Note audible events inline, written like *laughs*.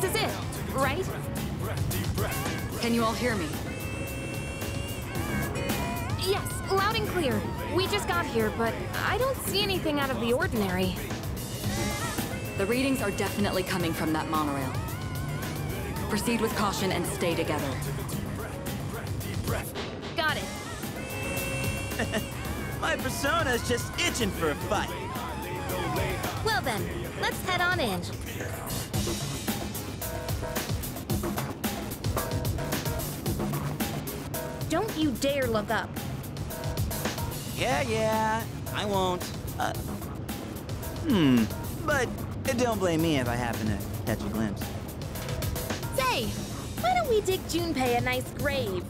This is it, right? Can you all hear me? Yes, loud and clear. We just got here, but I don't see anything out of the ordinary. The readings are definitely coming from that monorail. Proceed with caution and stay together. Got it. *laughs* My persona's just itching for a fight. Well then, let's head on in. Don't you dare look up. Yeah, yeah, I won't. Uh, hmm, but don't blame me if I happen to catch a glimpse. Say, why don't we dig Junpei a nice grave?